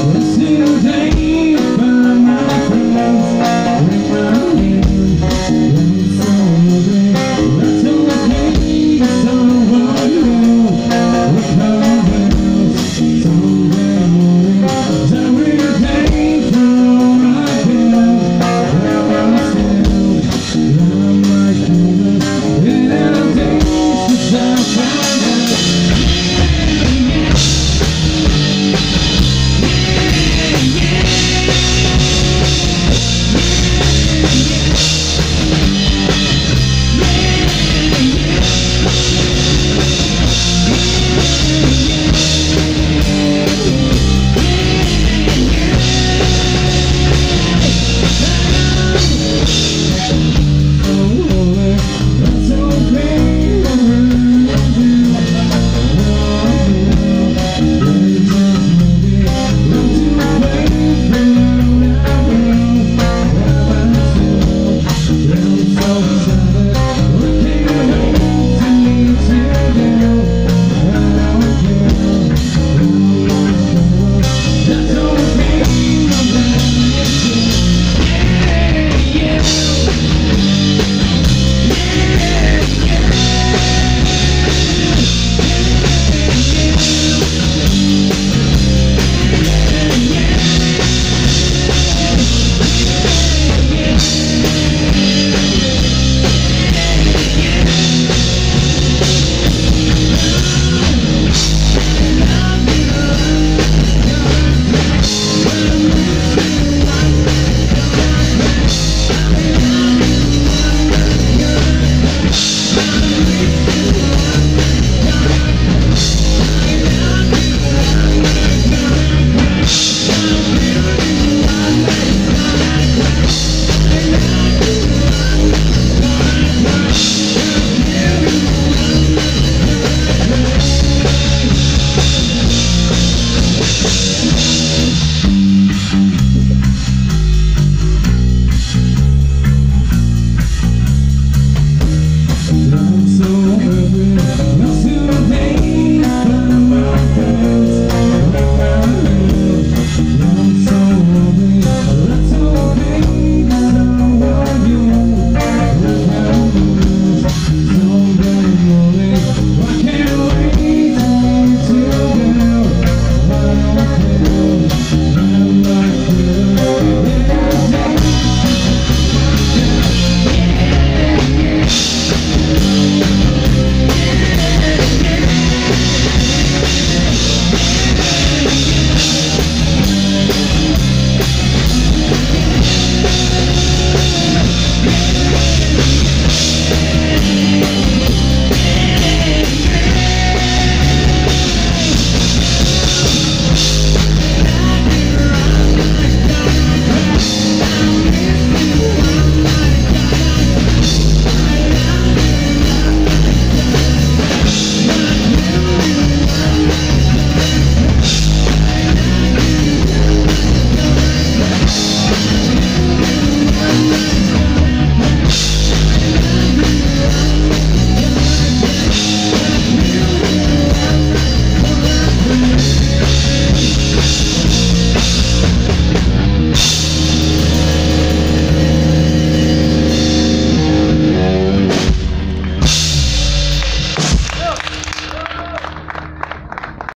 A single day